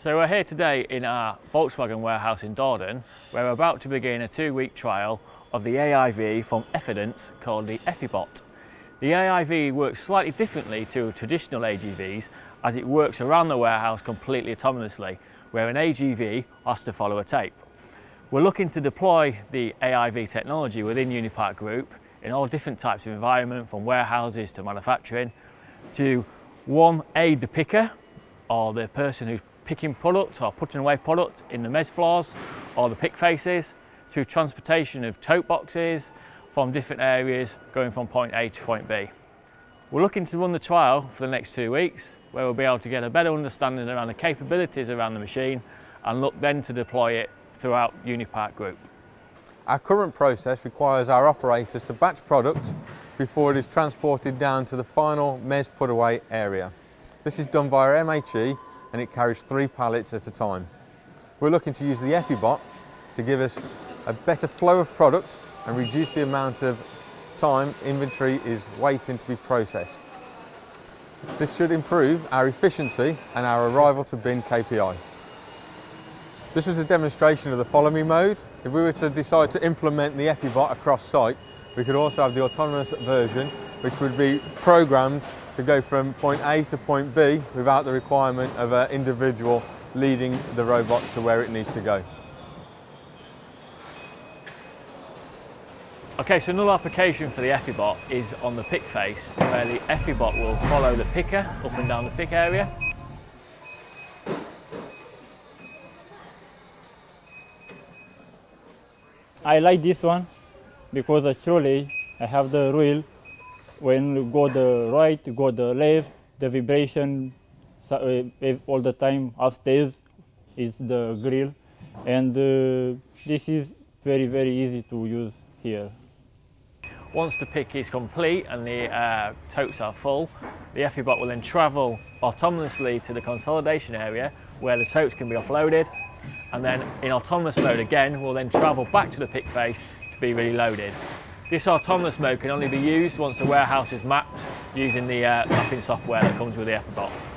So we're here today in our Volkswagen warehouse in Dordon, where we're about to begin a two-week trial of the AIV from Effidence called the EffiBOT. The AIV works slightly differently to traditional AGVs as it works around the warehouse completely autonomously, where an AGV has to follow a tape. We're looking to deploy the AIV technology within Unipart Group in all different types of environment, from warehouses to manufacturing, to one, aid the picker or the person who's picking product or putting away product in the mez floors or the pick faces through transportation of tote boxes from different areas going from point A to point B. We're looking to run the trial for the next two weeks where we'll be able to get a better understanding around the capabilities around the machine and look then to deploy it throughout Unipart Group. Our current process requires our operators to batch product before it is transported down to the final MES put away area. This is done via MHE and it carries three pallets at a time. We're looking to use the EffiBOT to give us a better flow of product and reduce the amount of time inventory is waiting to be processed. This should improve our efficiency and our arrival to bin KPI. This was a demonstration of the follow me mode. If we were to decide to implement the EffiBOT across site, we could also have the autonomous version, which would be programmed to go from point A to point B without the requirement of an individual leading the robot to where it needs to go. Okay, so another application for the EffiBOT is on the pick face, where the EffiBOT will follow the picker up and down the pick area. I like this one because actually I have the wheel when you go the right, you go the left, the vibration uh, all the time upstairs is the grill. And uh, this is very, very easy to use here. Once the pick is complete and the uh, totes are full, the EffiBOT will then travel autonomously to the consolidation area where the totes can be offloaded and then in autonomous mode again will then travel back to the pick face to be reloaded. This autonomous mode can only be used once the warehouse is mapped using the uh, mapping software that comes with the EffiBOT.